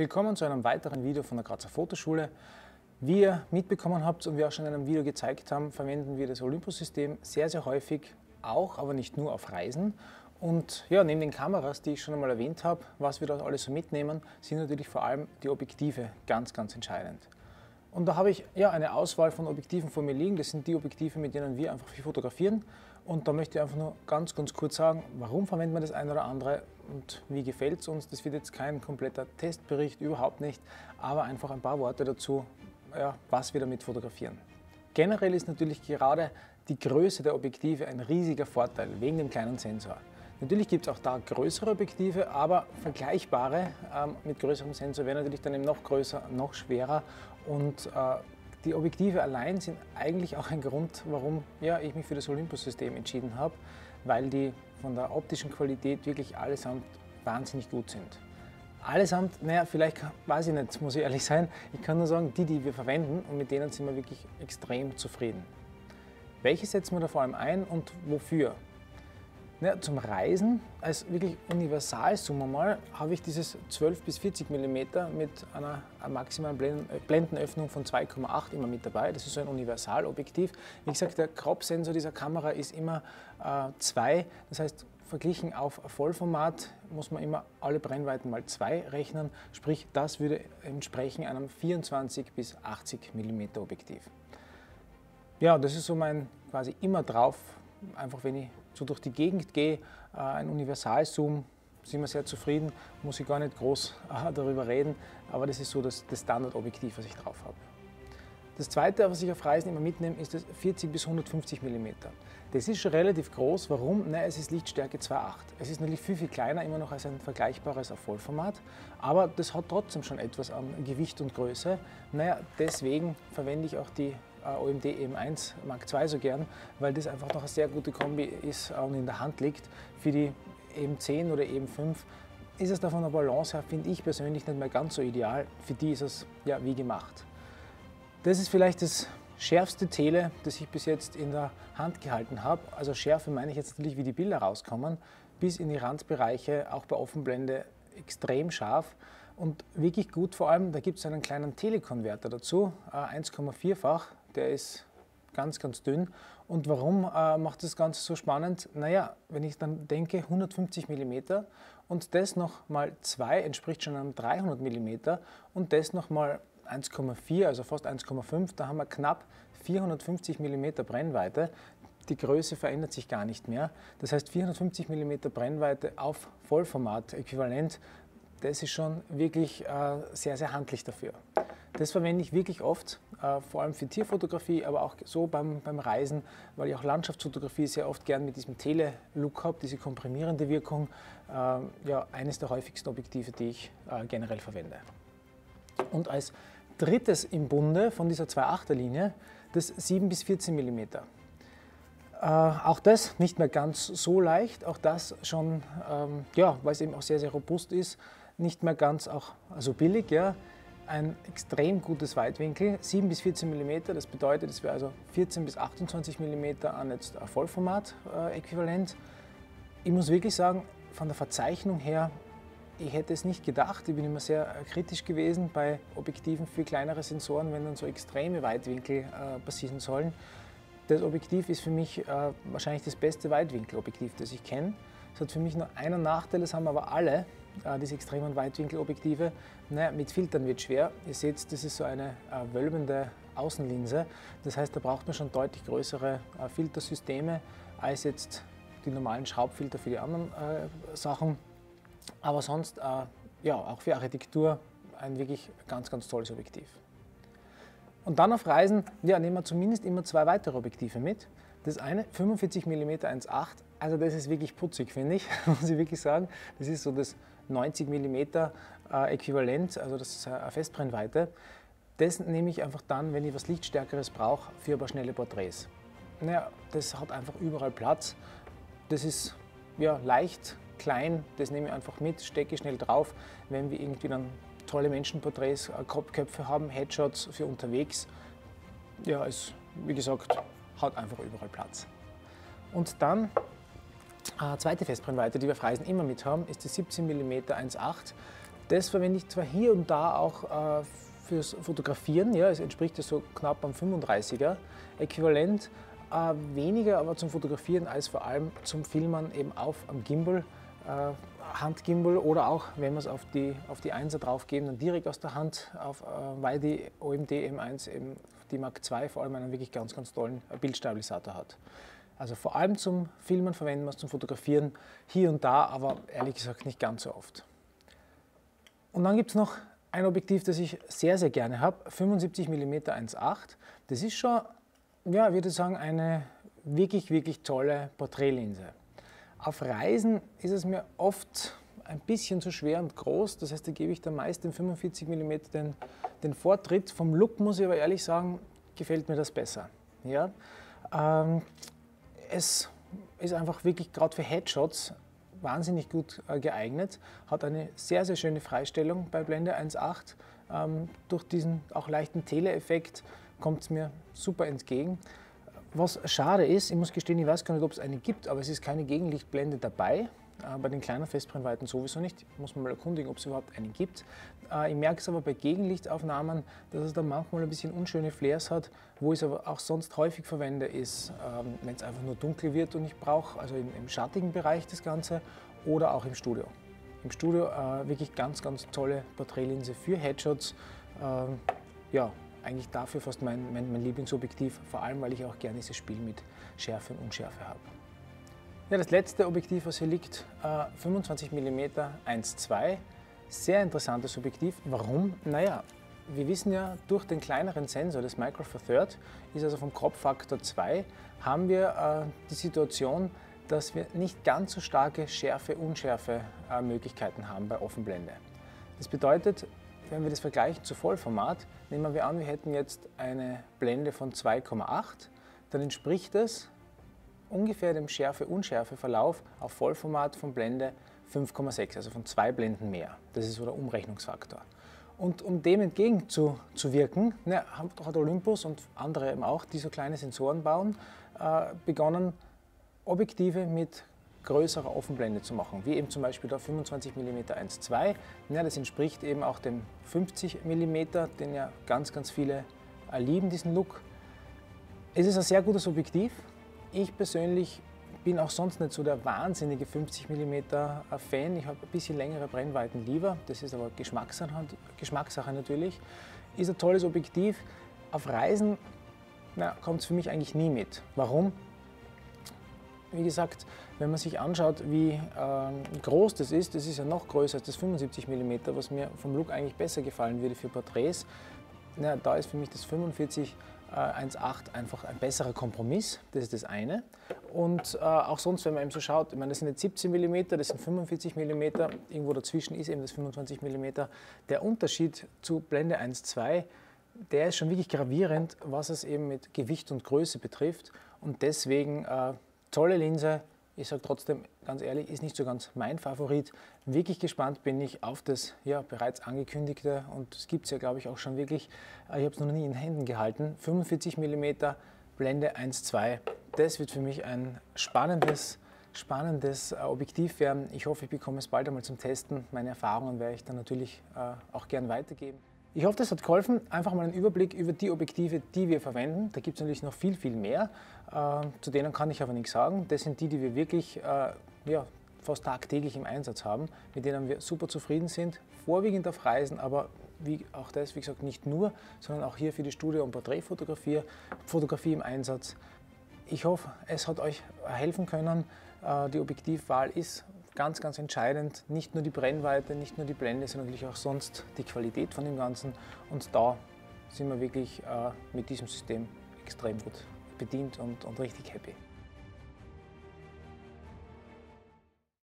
Willkommen zu einem weiteren Video von der Grazer Fotoschule. Wie ihr mitbekommen habt und wir auch schon in einem Video gezeigt haben, verwenden wir das Olympus-System sehr, sehr häufig, auch, aber nicht nur auf Reisen. Und ja, neben den Kameras, die ich schon einmal erwähnt habe, was wir da alles so mitnehmen, sind natürlich vor allem die Objektive ganz, ganz entscheidend. Und da habe ich ja eine Auswahl von Objektiven vor mir liegen. Das sind die Objektive, mit denen wir einfach viel fotografieren. Und da möchte ich einfach nur ganz, ganz kurz sagen, warum verwendet man das eine oder andere und wie gefällt es uns. Das wird jetzt kein kompletter Testbericht, überhaupt nicht, aber einfach ein paar Worte dazu, ja, was wir damit fotografieren. Generell ist natürlich gerade die Größe der Objektive ein riesiger Vorteil wegen dem kleinen Sensor. Natürlich gibt es auch da größere Objektive, aber vergleichbare ähm, mit größerem Sensor wären natürlich dann eben noch größer, noch schwerer und äh, die Objektive allein sind eigentlich auch ein Grund, warum ja, ich mich für das Olympus-System entschieden habe, weil die von der optischen Qualität wirklich allesamt wahnsinnig gut sind. Allesamt, naja, vielleicht weiß ich nicht, muss ich ehrlich sein. Ich kann nur sagen, die, die wir verwenden und mit denen sind wir wirklich extrem zufrieden. Welche setzen wir da vor allem ein und wofür? Ja, zum Reisen als wirklich Universalsummer mal habe ich dieses 12 bis 40 mm mit einer, maximalen Blendenöffnung von 2,8 immer mit dabei. Das ist so ein Universalobjektiv. Wie gesagt, der Crop-Sensor dieser Kamera ist immer 2. Äh, das heißt, verglichen auf Vollformat muss man immer alle Brennweiten mal 2 rechnen. Sprich, das würde entsprechen einem 24 bis 80 mm Objektiv. Ja, das ist so mein quasi immer drauf einfach wenn ich so durch die Gegend gehe, äh, ein Universalzoom, sind wir sehr zufrieden, muss ich gar nicht groß äh, darüber reden, aber das ist so das, das Standardobjektiv, was ich drauf habe. Das zweite, was ich auf Reisen immer mitnehme, ist das 40 bis 150 mm. Das ist schon relativ groß. Warum? Naja, es ist Lichtstärke 2.8. Es ist natürlich viel, viel kleiner immer noch als ein vergleichbares auf Vollformat, aber das hat trotzdem schon etwas an Gewicht und Größe. Naja, deswegen verwende ich auch die OMD EM1 Mark II so gern, weil das einfach noch eine sehr gute Kombi ist und in der Hand liegt. Für die EM10 oder EM5 ist es da von der Balance her, finde ich persönlich, nicht mehr ganz so ideal. Für die ist es ja wie gemacht. Das ist vielleicht das schärfste Tele, das ich bis jetzt in der Hand gehalten habe. Also Schärfe meine ich jetzt natürlich, wie die Bilder rauskommen, bis in die Randbereiche, auch bei Offenblende extrem scharf und wirklich gut vor allem, da gibt es einen kleinen Telekonverter dazu, 1,4-fach, der ist ganz, ganz dünn. Und warum äh, macht das Ganze so spannend? Naja, wenn ich dann denke, 150 mm und das noch mal 2 entspricht schon einem 300 mm und das noch mal 1,4, also fast 1,5, da haben wir knapp 450 mm Brennweite. Die Größe verändert sich gar nicht mehr. Das heißt 450 mm Brennweite auf Vollformat äquivalent, das ist schon wirklich äh, sehr, sehr handlich dafür. Das verwende ich wirklich oft, äh, vor allem für Tierfotografie, aber auch so beim, beim Reisen, weil ich auch Landschaftsfotografie sehr oft gern mit diesem Tele-Look habe, diese komprimierende Wirkung. Äh, ja, eines der häufigsten Objektive, die ich äh, generell verwende. Und als drittes im Bunde von dieser 2.8er Linie das 7 bis 14 mm. Auch das nicht mehr ganz so leicht, auch das schon, ähm, ja, weil es eben auch sehr, sehr robust ist, nicht mehr ganz auch also billig. Ja ein extrem gutes Weitwinkel, 7 bis 14 mm. Das bedeutet, es wäre also 14 bis 28 mm an jetzt Vollformat-Äquivalent. Ich muss wirklich sagen, von der Verzeichnung her, ich hätte es nicht gedacht. Ich bin immer sehr kritisch gewesen bei Objektiven für kleinere Sensoren, wenn dann so extreme Weitwinkel äh, passieren sollen. Das Objektiv ist für mich äh, wahrscheinlich das beste Weitwinkelobjektiv, das ich kenne. Es hat für mich nur einen Nachteil, das haben aber alle, äh, diese extremen Weitwinkelobjektive. Naja, mit Filtern wird schwer. Ihr seht, das ist so eine äh, wölbende Außenlinse. Das heißt, da braucht man schon deutlich größere äh, Filtersysteme als jetzt die normalen Schraubfilter für die anderen äh, Sachen. Aber sonst, äh, ja, auch für Architektur ein wirklich ganz, ganz tolles Objektiv. Und dann auf Reisen ja, nehmen wir zumindest immer zwei weitere Objektive mit. Das eine 45 mm 1.8, also das ist wirklich putzig, finde ich, muss ich wirklich sagen. Das ist so das 90 mm äh, Äquivalent, also das ist eine Festbrennweite. Das nehme ich einfach dann, wenn ich was Lichtstärkeres brauche, für aber schnelle Porträts. Naja, das hat einfach überall Platz. Das ist ja, leicht, klein, das nehme ich einfach mit, stecke schnell drauf. Wenn wir irgendwie dann tolle Menschenporträts, äh, Köpfe haben, Headshots für unterwegs, ja, ist, wie gesagt, hat einfach überall Platz. Und dann äh, zweite Festbrennweite, die wir auf Reisen immer mit haben, ist die 17 mm 1.8. Das verwende ich zwar hier und da auch äh, fürs Fotografieren, ja, es entspricht ja so knapp am 35er Äquivalent, äh, weniger aber zum Fotografieren als vor allem zum Filmen eben auf am Gimbal, äh, Handgimbal oder auch, wenn wir es auf die, auf die 1er draufgeben, dann direkt aus der Hand, auf, äh, weil die OMD M1 eben die Mark II vor allem einen wirklich ganz, ganz tollen Bildstabilisator hat. Also vor allem zum Filmen verwenden wir es, zum Fotografieren, hier und da, aber ehrlich gesagt nicht ganz so oft. Und dann gibt es noch ein Objektiv, das ich sehr, sehr gerne habe, 75 mm 1.8. Das ist schon, ja, ich würde sagen, eine wirklich, wirklich tolle Porträtlinse. Auf Reisen ist es mir oft ein bisschen zu schwer und groß, das heißt, da gebe ich dann meist den 45 mm den, den Vortritt. Vom Look muss ich aber ehrlich sagen, gefällt mir das besser. Ja? Ähm, es ist einfach wirklich gerade für Headshots wahnsinnig gut äh, geeignet, hat eine sehr, sehr schöne Freistellung bei Blende 1.8. Ähm, durch diesen auch leichten Teleeffekt kommt es mir super entgegen. Was schade ist, ich muss gestehen, ich weiß gar nicht, ob es eine gibt, aber es ist keine Gegenlichtblende dabei. Äh, bei den kleinen Festbrennweiten sowieso nicht. Muss man mal erkundigen, ob es überhaupt eine gibt. Äh, ich merke es aber bei Gegenlichtaufnahmen, dass es da manchmal ein bisschen unschöne Flares hat. Wo ich es aber auch sonst häufig verwende, ist, ähm, wenn es einfach nur dunkel wird und ich brauche, also im, schattigen Bereich das Ganze oder auch im Studio. Im Studio äh, wirklich ganz, ganz tolle Porträtlinse für Headshots. Ähm, ja, eigentlich dafür fast mein, mein, mein Lieblingsobjektiv, vor allem weil ich auch gerne dieses Spiel mit Schärfe und Unschärfe habe. Ja, das letzte Objektiv, was hier liegt, äh, 25 mm 1.2. Sehr interessantes Objektiv. Warum? Naja, wir wissen ja, durch den kleineren Sensor des Micro Four Third, ist also vom Crop-Faktor 2, haben wir äh, die Situation, dass wir nicht ganz so starke Schärfe-Unschärfe-Möglichkeiten äh, haben bei Offenblende. Das bedeutet, wenn wir das vergleichen zu Vollformat, nehmen wir an, wir hätten jetzt eine Blende von 2,8, dann entspricht das ungefähr dem Schärfe-Unschärfe-Verlauf auf Vollformat von Blende 5,6, also von zwei Blenden mehr. Das ist so der Umrechnungsfaktor. Und um dem entgegenzuwirken, ne, hat Olympus und andere eben auch, die so kleine Sensoren bauen, äh, begonnen, Objektive mit größerer Offenblende zu machen, wie eben zum Beispiel der 25 mm 1.2. Ja, das entspricht eben auch dem 50 mm, den ja ganz, ganz viele lieben, diesen Look. Es ist ein sehr gutes Objektiv, ich persönlich bin auch sonst nicht so der wahnsinnige 50 mm Fan. Ich habe ein bisschen längere Brennweiten lieber. Das ist aber Geschmackssache, Geschmackssache natürlich. Ist ein tolles Objektiv. Auf Reisen kommt es für mich eigentlich nie mit. Warum? Wie gesagt, wenn man sich anschaut, wie äh, groß das ist, das ist ja noch größer als das 75 mm, was mir vom Look eigentlich besser gefallen würde für Porträts. Na, da ist für mich das 45 1.8 einfach ein besserer Kompromiss, das ist das eine. Und äh, auch sonst, wenn man eben so schaut, ich meine, das sind jetzt 17 mm, das sind 45 mm, irgendwo dazwischen ist eben das 25 mm. Der Unterschied zu Blende 1.2, der ist schon wirklich gravierend, was es eben mit Gewicht und Größe betrifft. Und deswegen äh, tolle Linse, ich sage trotzdem ganz ehrlich, ist nicht so ganz mein Favorit. Wirklich gespannt bin ich auf das ja, bereits angekündigte und es gibt es ja, glaube ich, auch schon wirklich, äh, ich habe es noch nie in Händen gehalten, 45 mm Blende 1.2. Das wird für mich ein spannendes, spannendes äh, Objektiv werden. Ich hoffe, ich bekomme es bald einmal zum Testen. Meine Erfahrungen werde ich dann natürlich äh, auch gern weitergeben. Ich hoffe, das hat geholfen. Einfach mal einen Überblick über die Objektive, die wir verwenden. Da gibt es natürlich noch viel, viel mehr. Äh, zu denen kann ich aber nichts sagen. Das sind die, die wir wirklich äh, ja, fast tagtäglich im Einsatz haben, mit denen wir super zufrieden sind. Vorwiegend auf Reisen, aber wie auch das, wie gesagt, nicht nur, sondern auch hier für die Studio- und Porträtfotografie Fotografie im Einsatz. Ich hoffe, es hat euch helfen können. Äh, die Objektivwahl ist ganz, ganz entscheidend. Nicht nur die Brennweite, nicht nur die Blende, sondern natürlich auch sonst die Qualität von dem Ganzen. Und da sind wir wirklich äh, mit diesem System extrem gut bedient und, und richtig happy.